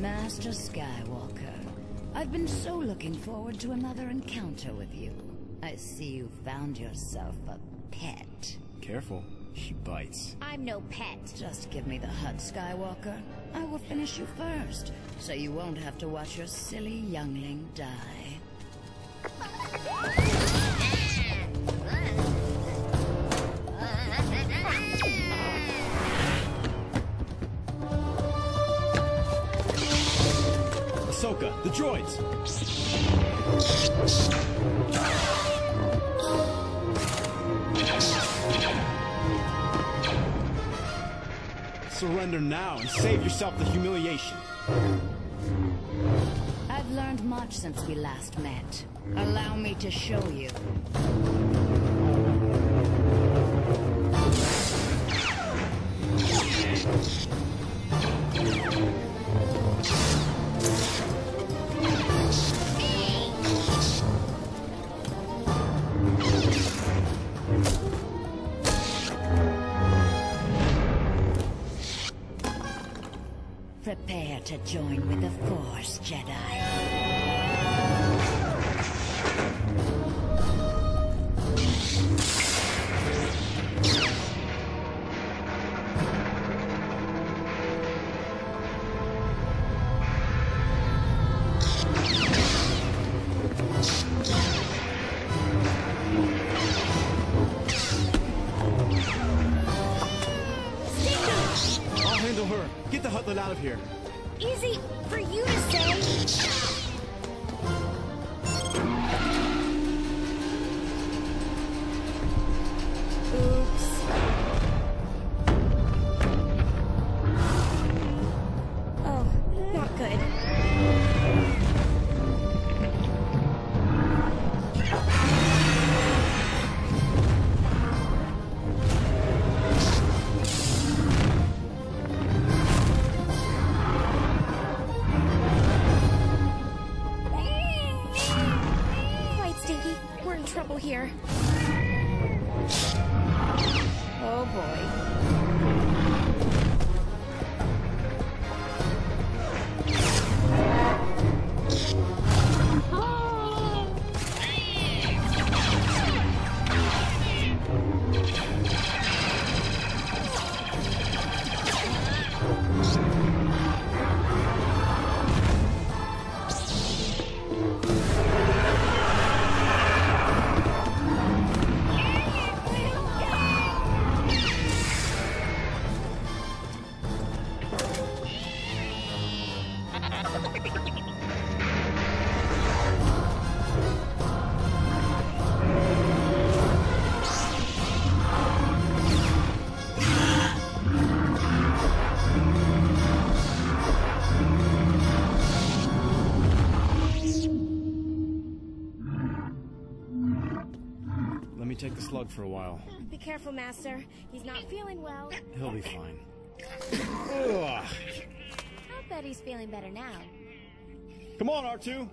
Master Skywalker, I've been so looking forward to another encounter with you. I see you found yourself a pet. Careful, she bites. I'm no pet. Just give me the Hutt, Skywalker. I will finish you first, so you won't have to watch your silly youngling die. Ahsoka, the droids! Surrender now and save yourself the humiliation. I've learned much since we last met. Allow me to show you. Prepare to join with the Force, Jedi. Get the Huttlet out of here. Easy for you to say. Here. Oh boy. Me take the slug for a while. Be careful, Master. He's not feeling well. He'll be fine. Ugh. I'll bet he's feeling better now. Come on, R2.